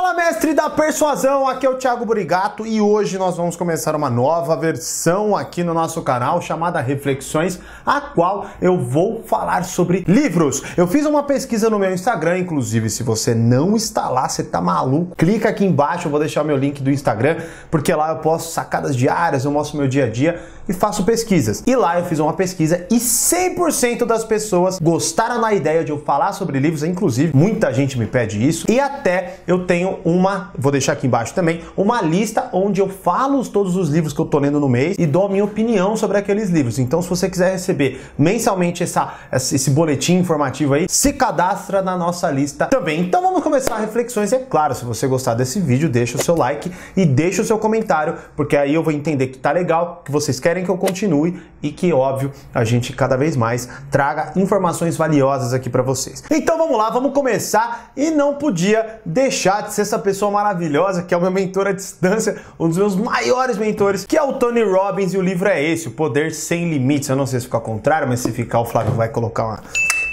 Fala mestre da persuasão, aqui é o Thiago Burigato e hoje nós vamos começar uma nova versão aqui no nosso canal chamada Reflexões, a qual eu vou falar sobre livros. Eu fiz uma pesquisa no meu Instagram, inclusive se você não está lá, você tá maluco, clica aqui embaixo, eu vou deixar meu link do Instagram, porque lá eu posto sacadas diárias, eu mostro meu dia a dia e faço pesquisas. E lá eu fiz uma pesquisa e 100% das pessoas gostaram da ideia de eu falar sobre livros, inclusive muita gente me pede isso, e até eu tenho uma, vou deixar aqui embaixo também, uma lista onde eu falo todos os livros que eu tô lendo no mês e dou a minha opinião sobre aqueles livros. Então, se você quiser receber mensalmente essa, esse boletim informativo aí, se cadastra na nossa lista também. Então, vamos começar reflexões. E é claro, se você gostar desse vídeo, deixa o seu like e deixa o seu comentário, porque aí eu vou entender que tá legal, que vocês querem que eu continue e que, óbvio, a gente cada vez mais traga informações valiosas aqui para vocês. Então, vamos lá, vamos começar e não podia deixar de ser essa pessoa maravilhosa que é o meu mentor à distância, um dos meus maiores mentores, que é o Tony Robbins, e o livro é esse, O Poder Sem Limites. Eu não sei se fica ao contrário, mas se ficar, o Flávio vai colocar uma,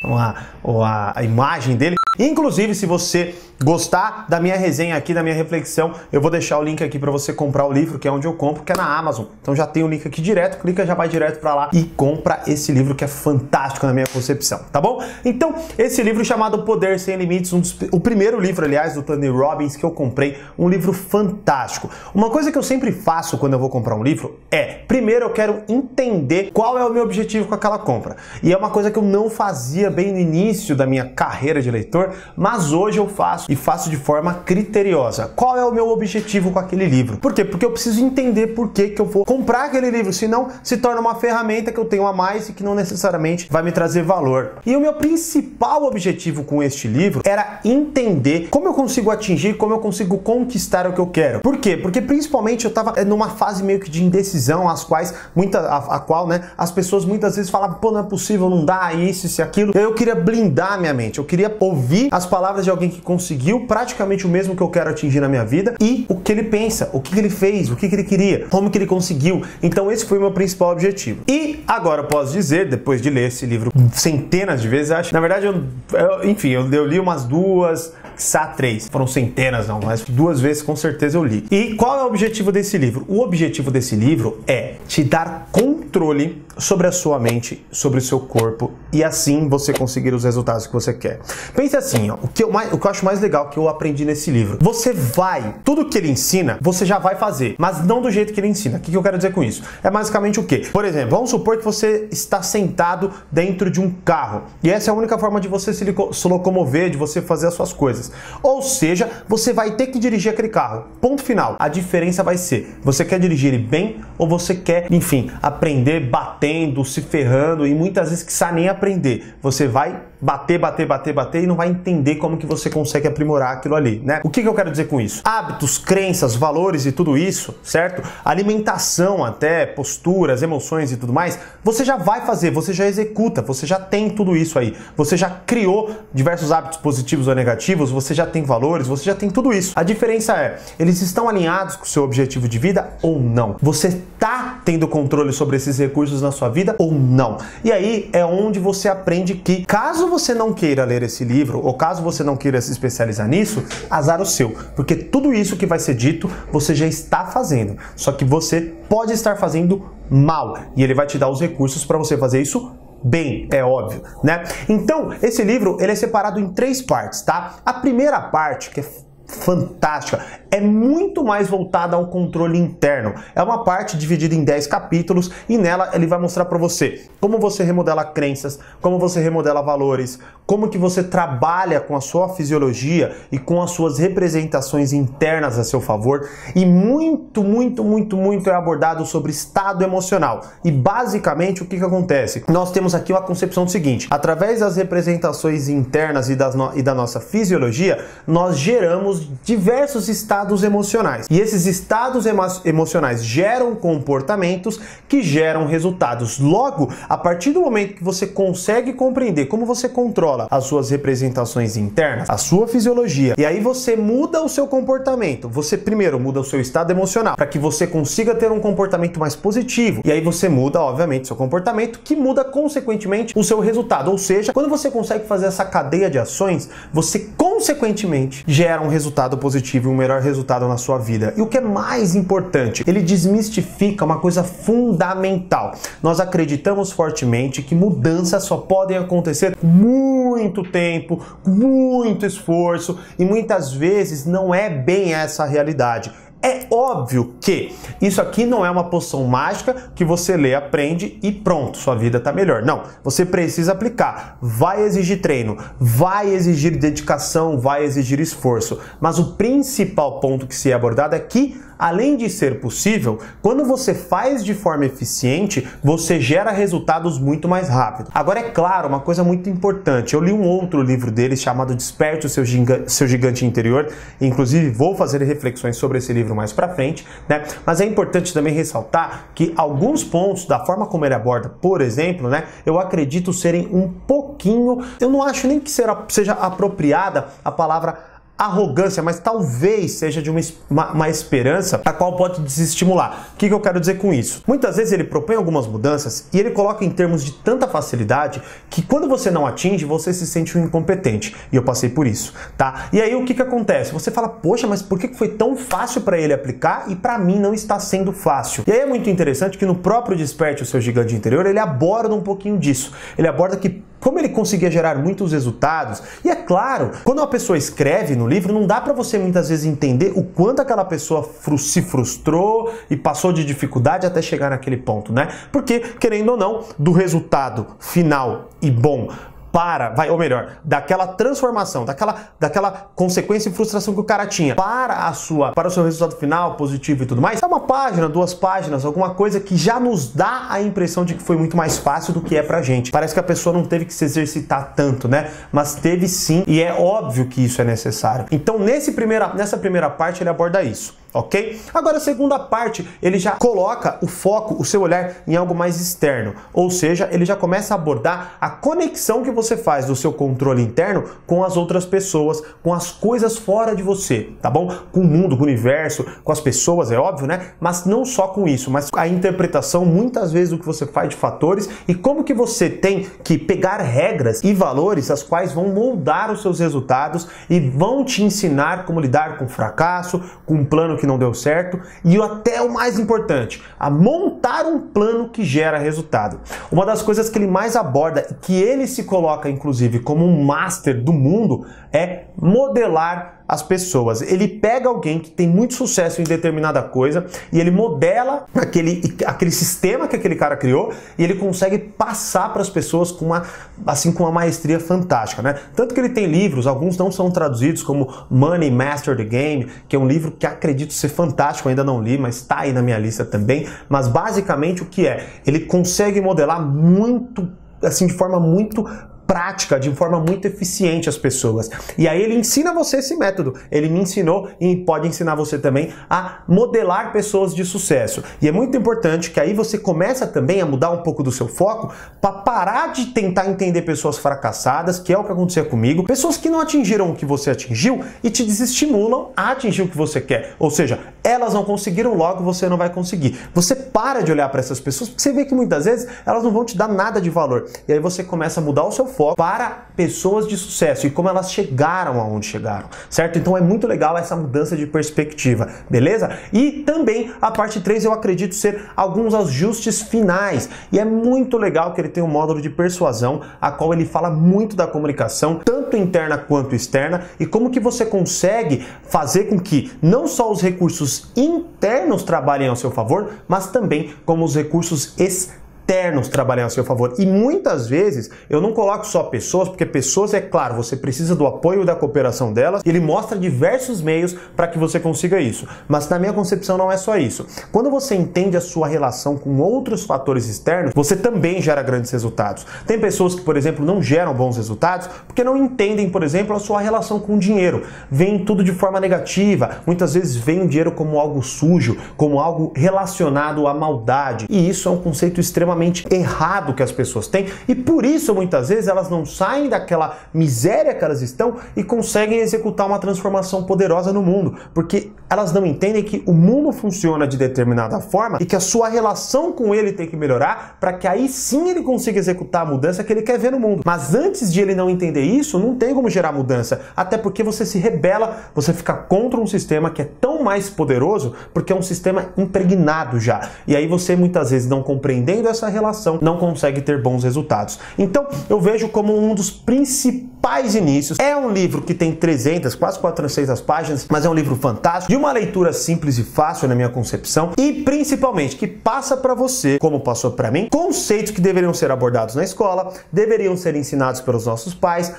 uma, uma a imagem dele. Inclusive, se você gostar da minha resenha aqui, da minha reflexão, eu vou deixar o link aqui para você comprar o livro, que é onde eu compro, que é na Amazon. Então já tem o link aqui direto, clica, já vai direto para lá e compra esse livro que é fantástico na minha concepção, tá bom? Então, esse livro chamado Poder Sem Limites, um dos, o primeiro livro, aliás, do Tony Robbins que eu comprei, um livro fantástico. Uma coisa que eu sempre faço quando eu vou comprar um livro é, primeiro eu quero entender qual é o meu objetivo com aquela compra. E é uma coisa que eu não fazia bem no início da minha carreira de leitor, mas hoje eu faço e faço de forma criteriosa. Qual é o meu objetivo com aquele livro? Por quê? Porque eu preciso entender por que, que eu vou comprar aquele livro, senão se torna uma ferramenta que eu tenho a mais e que não necessariamente vai me trazer valor. E o meu principal objetivo com este livro era entender como eu consigo atingir, como eu consigo conquistar o que eu quero. Por quê? Porque principalmente eu estava numa fase meio que de indecisão, as quais muita a, a, qual, né, as pessoas muitas vezes falavam, pô, não é possível, não dá isso, isso e aquilo. Eu queria blindar minha mente, eu queria ouvir as palavras de alguém que conseguiu conseguiu praticamente o mesmo que eu quero atingir na minha vida e o que ele pensa, o que ele fez, o que ele queria, como que ele conseguiu. Então esse foi o meu principal objetivo. E agora posso dizer, depois de ler esse livro centenas de vezes, acho, na verdade, eu, eu enfim, eu, eu li umas duas, sa três. Foram centenas, não, mas duas vezes com certeza eu li. E qual é o objetivo desse livro? O objetivo desse livro é te dar controle sobre a sua mente, sobre o seu corpo e assim você conseguir os resultados que você quer. Pense assim, ó, o, que eu mais, o que eu acho mais legal que eu aprendi nesse livro. Você vai, tudo que ele ensina, você já vai fazer, mas não do jeito que ele ensina. O que, que eu quero dizer com isso? É basicamente o quê? Por exemplo, vamos supor que você está sentado dentro de um carro e essa é a única forma de você se locomover, de você fazer as suas coisas. Ou seja, você vai ter que dirigir aquele carro. Ponto final. A diferença vai ser: você quer dirigir ele bem ou você quer, enfim, aprender batendo, se ferrando e muitas vezes que nem aprender. Você vai bater, bater, bater, bater e não vai entender como que você consegue aprimorar aquilo ali, né? O que, que eu quero dizer com isso? Hábitos, crenças, valores e tudo isso, certo? Alimentação até, posturas, emoções e tudo mais, você já vai fazer, você já executa, você já tem tudo isso aí. Você já criou diversos hábitos positivos ou negativos, você já tem valores, você já tem tudo isso. A diferença é, eles estão alinhados com o seu objetivo de vida ou não? Você está tendo controle sobre esses recursos na sua vida ou não? E aí é onde você aprende que caso Caso você não queira ler esse livro, ou caso você não queira se especializar nisso, azar o seu, porque tudo isso que vai ser dito você já está fazendo, só que você pode estar fazendo mal e ele vai te dar os recursos para você fazer isso bem, é óbvio, né? Então, esse livro ele é separado em três partes, tá? A primeira parte, que é fantástica. É muito mais voltada ao controle interno. É uma parte dividida em 10 capítulos e nela ele vai mostrar para você como você remodela crenças, como você remodela valores, como que você trabalha com a sua fisiologia e com as suas representações internas a seu favor e muito, muito, muito, muito é abordado sobre estado emocional. E basicamente o que que acontece? Nós temos aqui uma concepção seguinte: através das representações internas e, das no... e da nossa fisiologia, nós geramos diversos estados emocionais. E esses estados emo emocionais geram comportamentos que geram resultados. Logo, a partir do momento que você consegue compreender como você controla as suas representações internas, a sua fisiologia, e aí você muda o seu comportamento. Você primeiro muda o seu estado emocional para que você consiga ter um comportamento mais positivo. E aí você muda, obviamente, seu comportamento, que muda consequentemente o seu resultado. Ou seja, quando você consegue fazer essa cadeia de ações, você consequentemente gera um resultado resultado positivo e um melhor resultado na sua vida. E o que é mais importante, ele desmistifica uma coisa fundamental. Nós acreditamos fortemente que mudanças só podem acontecer muito tempo, muito esforço e muitas vezes não é bem essa a realidade. É óbvio que isso aqui não é uma poção mágica que você lê, aprende e pronto, sua vida está melhor. Não, você precisa aplicar. Vai exigir treino, vai exigir dedicação, vai exigir esforço. Mas o principal ponto que se é abordado é que além de ser possível, quando você faz de forma eficiente, você gera resultados muito mais rápido. Agora, é claro, uma coisa muito importante: eu li um outro livro dele chamado Desperte o Seu, Giga Seu Gigante Interior, inclusive vou fazer reflexões sobre esse livro mais para frente, né? Mas é importante também ressaltar que alguns pontos da forma como ele aborda, por exemplo, né, eu acredito serem um pouquinho, eu não acho nem que será, seja apropriada a palavra arrogância, mas talvez seja de uma, uma, uma, esperança a qual pode desestimular. O que, que eu quero dizer com isso? Muitas vezes ele propõe algumas mudanças e ele coloca em termos de tanta facilidade que quando você não atinge, você se sente um incompetente. E eu passei por isso, tá? E aí o que, que acontece? Você fala, poxa, mas por que foi tão fácil para ele aplicar e para mim não está sendo fácil? E aí é muito interessante que no próprio Desperte o Seu Gigante Interior, ele aborda um pouquinho disso. Ele aborda que como ele conseguia gerar muitos resultados. E é claro, quando uma pessoa escreve no livro, não dá para você muitas vezes entender o quanto aquela pessoa se frustrou e passou de dificuldade até chegar naquele ponto, né? Porque, querendo ou não, do resultado final e bom para, vai, ou melhor, daquela transformação, daquela, daquela consequência e frustração que o cara tinha para a sua, para o seu resultado final positivo e tudo mais, é uma página, duas páginas, alguma coisa que já nos dá a impressão de que foi muito mais fácil do que é pra gente. Parece que a pessoa não teve que se exercitar tanto, né? Mas teve sim, e é óbvio que isso é necessário. Então, nesse primeira, nessa primeira parte, ele aborda isso ok? Agora, a segunda parte, ele já coloca o foco, o seu olhar em algo mais externo, ou seja, ele já começa a abordar a conexão que você faz do seu controle interno com as outras pessoas, com as coisas fora de você, tá bom? Com o mundo, com o universo, com as pessoas, é óbvio, né? Mas não só com isso, mas a interpretação muitas vezes do que você faz de fatores e como que você tem que pegar regras e valores as quais vão moldar os seus resultados e vão te ensinar como lidar com fracasso, com um plano que não deu certo e até o mais importante, a montar um plano que gera resultado. Uma das coisas que ele mais aborda e que ele se coloca inclusive como um master do mundo é modelar as pessoas. Ele pega alguém que tem muito sucesso em determinada coisa e ele modela aquele, aquele sistema que aquele cara criou e ele consegue passar para as pessoas com uma assim com uma maestria fantástica, né? Tanto que ele tem livros, alguns não são traduzidos como Money Master the Game, que é um livro que acredito ser fantástico, ainda não li, mas está aí na minha lista também. Mas basicamente o que é? Ele consegue modelar muito assim de forma muito prática, de forma muito eficiente as pessoas. E aí ele ensina você esse método. Ele me ensinou e pode ensinar você também a modelar pessoas de sucesso. E é muito importante que aí você começa também a mudar um pouco do seu foco para parar de tentar entender pessoas fracassadas, que é o que aconteceu comigo, pessoas que não atingiram o que você atingiu e te desestimulam a atingir o que você quer. Ou seja, elas não conseguiram, logo você não vai conseguir. Você para de olhar para essas pessoas porque você vê que muitas vezes elas não vão te dar nada de valor. E aí você começa a mudar o seu foco para pessoas de sucesso e como elas chegaram aonde chegaram, certo? Então é muito legal essa mudança de perspectiva, beleza? E também a parte 3 eu acredito ser alguns ajustes finais. E é muito legal que ele tem um módulo de persuasão, a qual ele fala muito da comunicação, tanto interna quanto externa, e como que você consegue fazer com que não só os recursos internos trabalhem ao seu favor, mas também como os recursos externos externos trabalhem a seu favor. E muitas vezes eu não coloco só pessoas, porque pessoas, é claro, você precisa do apoio e da cooperação delas. Ele mostra diversos meios para que você consiga isso. Mas na minha concepção não é só isso. Quando você entende a sua relação com outros fatores externos, você também gera grandes resultados. Tem pessoas que, por exemplo, não geram bons resultados porque não entendem, por exemplo, a sua relação com o dinheiro. Vem tudo de forma negativa. Muitas vezes vem o dinheiro como algo sujo, como algo relacionado à maldade. E isso é um conceito extremamente extremamente errado que as pessoas têm e por isso muitas vezes elas não saem daquela miséria que elas estão e conseguem executar uma transformação poderosa no mundo, porque elas não entendem que o mundo funciona de determinada forma e que a sua relação com ele tem que melhorar para que aí sim ele consiga executar a mudança que ele quer ver no mundo. Mas antes de ele não entender isso, não tem como gerar mudança, até porque você se rebela, você fica contra um sistema que é tão mais poderoso porque é um sistema impregnado já. E aí você muitas vezes não compreendendo essa relação, não consegue ter bons resultados. Então, eu vejo como um dos principais inícios. É um livro que tem 300, quase 400 páginas, mas é um livro fantástico, de uma leitura simples e fácil na minha concepção e principalmente que passa para você, como passou para mim, conceitos que deveriam ser abordados na escola, deveriam ser ensinados pelos nossos pais,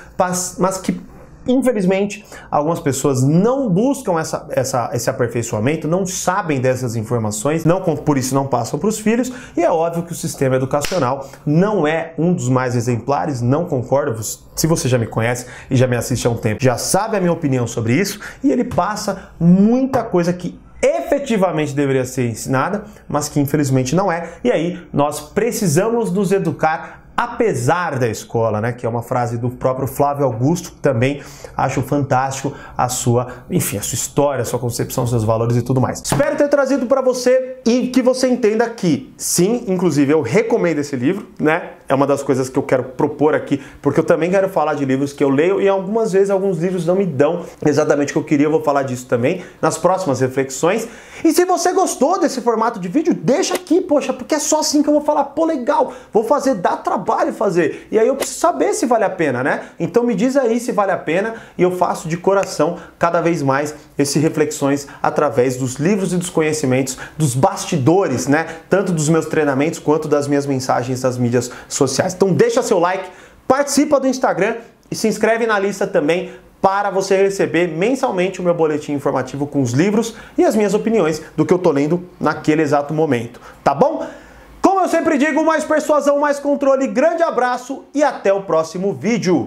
mas que Infelizmente, algumas pessoas não buscam essa, essa, esse aperfeiçoamento, não sabem dessas informações, não por isso não passam para os filhos, e é óbvio que o sistema educacional não é um dos mais exemplares, não concordo. Se você já me conhece e já me assiste há um tempo, já sabe a minha opinião sobre isso, e ele passa muita coisa que efetivamente deveria ser ensinada, mas que infelizmente não é. E aí nós precisamos nos educar apesar da escola, né? Que é uma frase do próprio Flávio Augusto, que também acho fantástico a sua, enfim, a sua história, a sua concepção, seus valores e tudo mais. Espero ter trazido para você e que você entenda que, sim, inclusive eu recomendo esse livro, né? É uma das coisas que eu quero propor aqui, porque eu também quero falar de livros que eu leio e algumas vezes alguns livros não me dão exatamente o que eu queria, eu vou falar disso também nas próximas reflexões. E se você gostou desse formato de vídeo, deixa aqui, poxa, porque é só assim que eu vou falar, pô, legal, vou fazer, dá trabalho fazer. E aí eu preciso saber se vale a pena, né? Então me diz aí se vale a pena e eu faço de coração cada vez mais esse reflexões através dos livros e dos conhecimentos, dos bastidores, né? Tanto dos meus treinamentos quanto das minhas mensagens das mídias sociais. Então deixa seu like, participa do Instagram e se inscreve na lista também para você receber mensalmente o meu boletim informativo com os livros e as minhas opiniões do que eu tô lendo naquele exato momento, tá bom? Como eu sempre digo, mais persuasão, mais controle. Grande abraço e até o próximo vídeo.